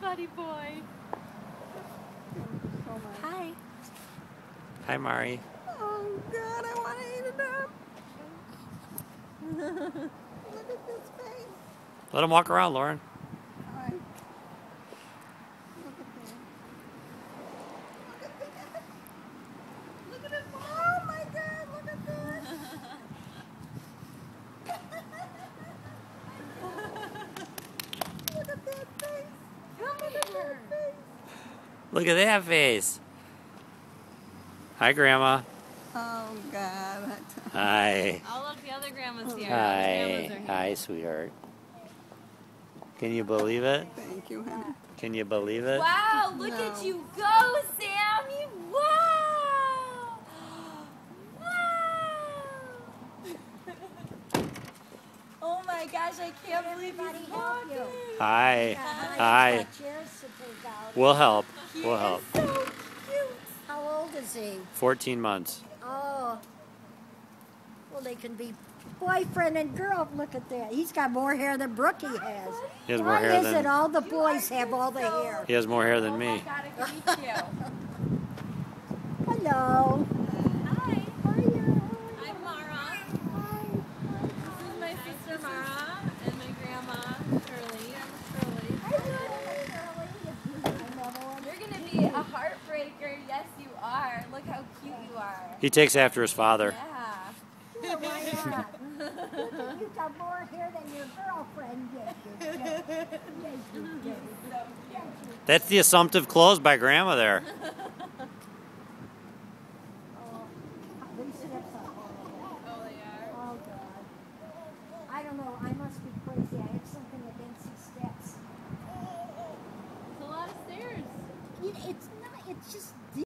buddy boy. Hi. Hi, Mari. Oh God, I want to eat it up. Look at this face. Let him walk around, Lauren. Hi. Look at that. Look at that. Look at it. Oh my God, look at that. look at that face. Look at that face. Look at that face. Hi, Grandma. Oh God. Hi. All of the other grandmas here. Hi. Grandmas here. Hi, sweetheart. Can you believe it? Thank you, honey. Can you believe it? Wow, look No. at you go, Sammy. Wow. Wow. oh my gosh, I can't believe he's walking. Hi. Hi. Chairs to take out. We'll help. He We'll help. so cute. How old is he? 14 months. Oh. Well, they can be boyfriend and girl. Look at that. He's got more hair than Brookie has. He has more Why hair is it all the boys have all the hair? he has more hair Oh than my me. god, I can meet you. Hello. Hi. How are you? I'm Mara. Hi. This is my sister Mara and my grandma Shirlee. I'm Shirlee. You're gonna be a heartbreaker. Yes, you are. Look how cute you are. He takes after his father. Yeah. Sure, why not? You've got more hair than your girlfriend. Yes, you do. Yes, you do. That's the assumptive close by Grandma there. Oh, them steps are horrible. Oh, they are. Oh, God. I don't know. I must be crazy. I have something against these steps. It's a lot of stairs. It, it's not. It's just